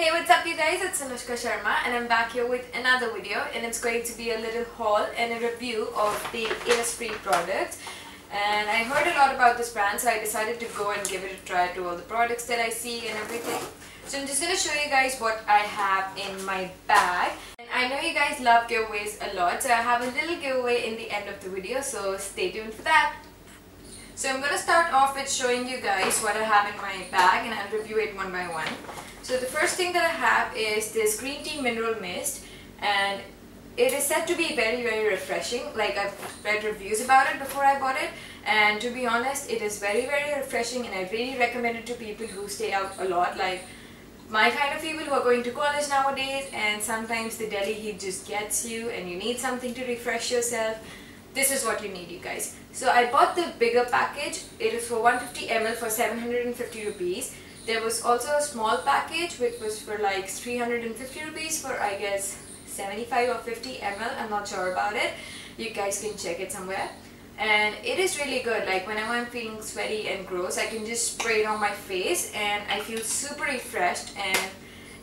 Hey, what's up you guys? It's Anoushka Sharma and I'm back here with another video and it's going to be a little haul and a review of the Innisfree products. And I heard a lot about this brand so I decided to go and give it a try to all the products that I see and everything. So I'm just going to show you guys what I have in my bag. And I know you guys love giveaways a lot so I have a little giveaway in the end of the video so stay tuned for that. So I'm going to start off with showing you guys what I have in my bag and I'll review it one by one. So the first thing that I have is this green tea mineral mist and it is said to be very very refreshing. Like I've read reviews about it before I bought it and to be honest it is very very refreshing and I really recommend it to people who stay out a lot. Like my kind of people who are going to college nowadays and sometimes the Delhi heat just gets you and you need something to refresh yourself this is what you need you guys. So I bought the bigger package. It is for 150 ml for 750 rupees. There was also a small package which was for like 350 rupees for I guess 75 or 50 ml I'm not sure about it. You guys can check it somewhere. And it is really good. Like whenever I'm feeling sweaty and gross I can just spray it on my face and I feel super refreshed and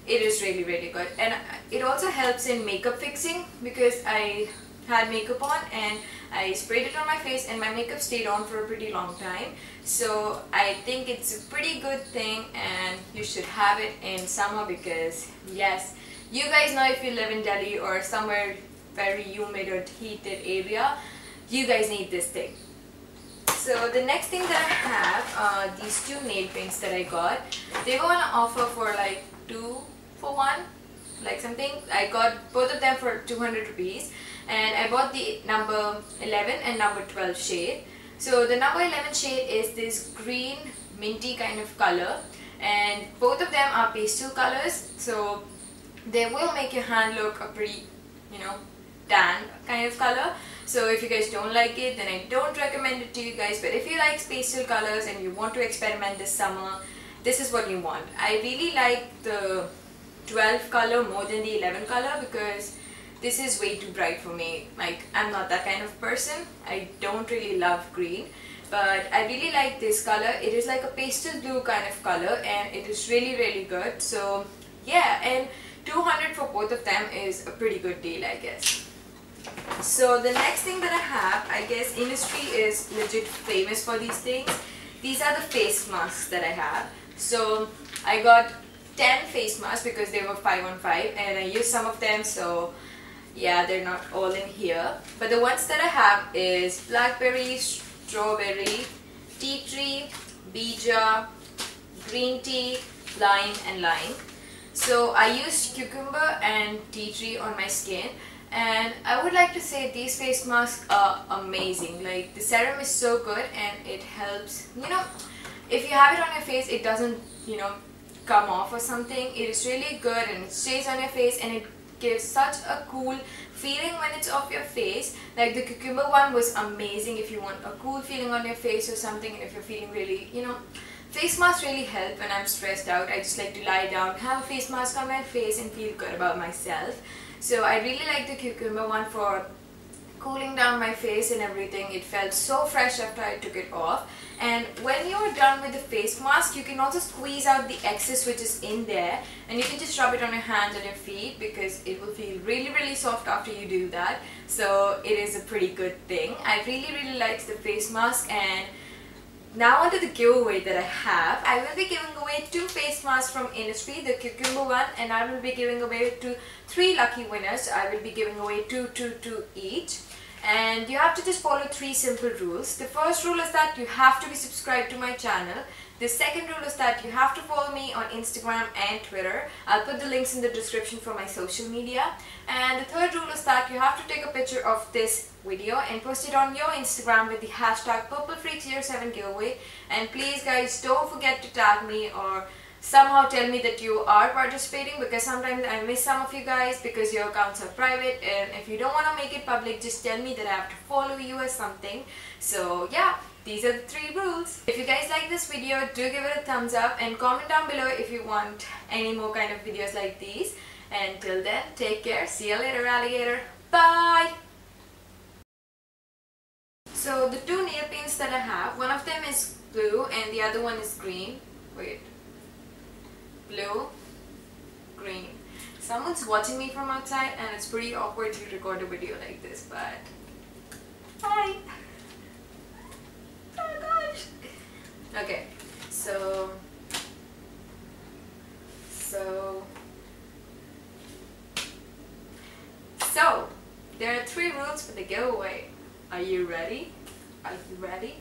it is really really good. And it also helps in makeup fixing because I had makeup on and I sprayed it on my face and my makeup stayed on for a pretty long time. So I think it's a pretty good thing and you should have it in summer because yes you guys know if you live in Delhi or somewhere very humid or heated area you guys need this thing. So the next thing that I have uh, these two nail paints that I got. They were on offer for like two for one like something I got both of them for 200 rupees and I bought the number 11 and number 12 shade. So the number 11 shade is this green minty kind of color and both of them are pastel colors so they will make your hand look a pretty you know tan kind of color so if you guys don't like it then I don't recommend it to you guys but if you like pastel colors and you want to experiment this summer this is what you want. I really like the 12 color more than the 11 color because this is way too bright for me. Like, I'm not that kind of person. I don't really love green. But I really like this color. It is like a pastel blue kind of color and it is really, really good. So, yeah. And 200 for both of them is a pretty good deal, I guess. So, the next thing that I have, I guess Innisfree is legit famous for these things. These are the face masks that I have. So, I got 10 face masks because they were 5 on 5 and I used some of them so yeah they're not all in here. But the ones that I have is blackberry, strawberry, tea tree, bija, green tea, lime and lime. So I used cucumber and tea tree on my skin and I would like to say these face masks are amazing. Like the serum is so good and it helps you know if you have it on your face it doesn't you know come off or something it is really good and it stays on your face and it gives such a cool feeling when it's off your face. Like the cucumber one was amazing if you want a cool feeling on your face or something and if you're feeling really you know face masks really help when I'm stressed out. I just like to lie down have a face mask on my face and feel good about myself. So I really like the cucumber one for cooling down my face and everything it felt so fresh after I took it off. And when you're done with the face mask you can also squeeze out the excess which is in there and you can just rub it on your hands and your feet because it will feel really really soft after you do that. So it is a pretty good thing. I really really liked the face mask and now onto the giveaway that I have. I will be giving away two face masks from Innisfree, the cucumber one, and I will be giving away to three lucky winners. I will be giving away two, two, two each and you have to just follow three simple rules. The first rule is that you have to be subscribed to my channel. The second rule is that you have to follow me on Instagram and Twitter. I'll put the links in the description for my social media. And the third rule is that you have to take a picture of this video and post it on your Instagram with the hashtag PurpleFreaks07 giveaway. And please guys don't forget to tag me or somehow tell me that you are participating because sometimes I miss some of you guys because your accounts are private and if you don't want to make it public just tell me that I have to follow you or something. So yeah these are the three rules. If you guys like this video do give it a thumbs up and comment down below if you want any more kind of videos like these. And till then take care. See you later alligator. Bye! So the two nail paints that I have one of them is blue and the other one is green. Wait blue green. Someone's watching me from outside and it's pretty awkward to record a video like this, but hi. Oh gosh. Okay, so so so there are three rules for the giveaway. Are you ready? Are you ready?